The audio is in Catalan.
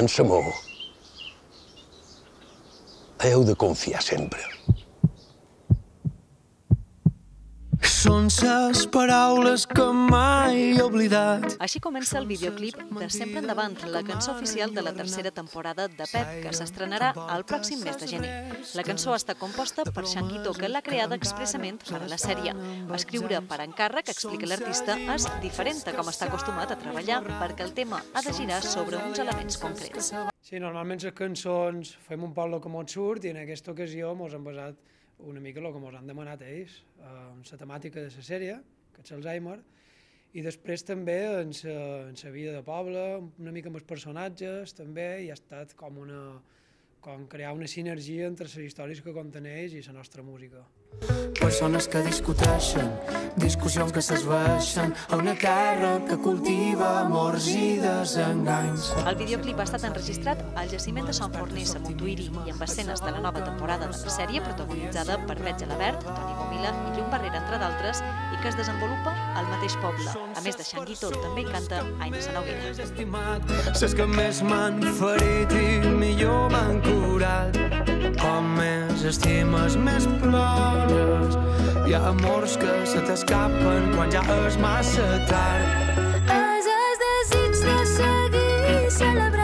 En Chamorro. É eu de confía sempre. Són ses paraules que mai he oblidat. Així comença el videoclip de Sempre Endavant, la cançó oficial de la tercera temporada de Pep, que s'estrenarà el pròxim mes de gener. La cançó està composta per Xanguito, que l'ha creada expressament per a la sèrie. Escriure per encàrrec, explica l'artista, és diferent de com està acostumat a treballar, perquè el tema ha de girar sobre uns elements concrets. Sí, normalment les cançons fem un el que mos surt i en aquesta ocasió mos han basat una mica el que ens han demanat ells, amb la temàtica de la sèrie, que és l'Alzheimer, i després també en la vida de poble, una mica amb els personatges també, i ha estat com una, com crear una sinergia entre les històries que conten ells i la nostra música. Persones que discuteixen, discussions que s'esveixen a una terra que cultiva amors i desenganys. El videoclip ha estat enregistrat al jaciment de Sant Forners a Montuïri i amb escenes de la nova temporada de la sèrie protagonitzada per Pet Gelabert, Toni Gomila i Llum Barrera, entre d'altres, i que es desenvolupa al mateix poble. A més de Xanguito, també hi canta Aina Sanoguera. Saps que més m'han ferit i millor m'han estimes més plores. Hi ha amors que se t'escapen quan ja és massa tard. És el desig de seguir celebrant